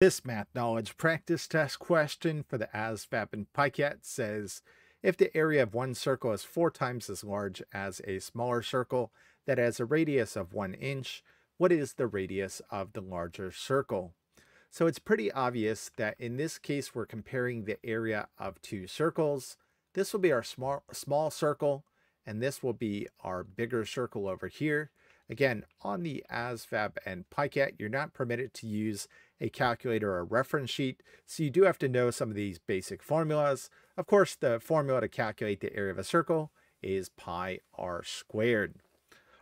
This math knowledge practice test question for the ASVAB and PICAT says, if the area of one circle is four times as large as a smaller circle that has a radius of one inch, what is the radius of the larger circle? So it's pretty obvious that in this case, we're comparing the area of two circles. This will be our small, small circle, and this will be our bigger circle over here. Again, on the ASVAB and PICAT, you're not permitted to use a calculator or a reference sheet, so you do have to know some of these basic formulas. Of course, the formula to calculate the area of a circle is pi r squared.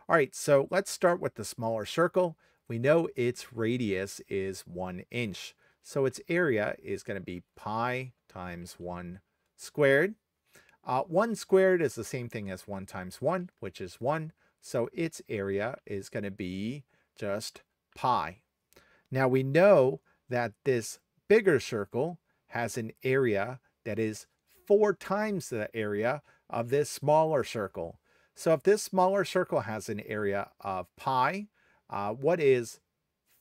All right, so let's start with the smaller circle. We know its radius is one inch, so its area is going to be pi times 1 squared. Uh, 1 squared is the same thing as 1 times 1, which is 1. So its area is going to be just pi. Now we know that this bigger circle has an area that is four times the area of this smaller circle. So if this smaller circle has an area of pi, uh, what is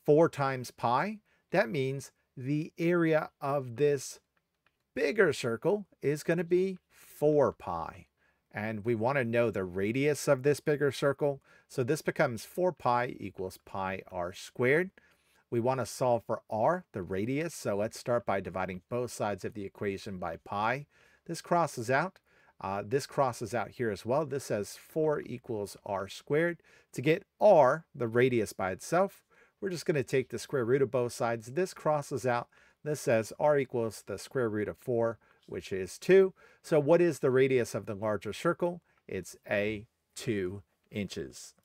4 times pi? That means the area of this bigger circle is going to be 4 pi and we want to know the radius of this bigger circle. So this becomes 4 pi equals pi r squared. We want to solve for r, the radius, so let's start by dividing both sides of the equation by pi. This crosses out. Uh, this crosses out here as well. This says 4 equals r squared. To get r, the radius by itself, we're just going to take the square root of both sides. This crosses out. This says r equals the square root of 4 which is 2. So what is the radius of the larger circle? It's a 2 inches.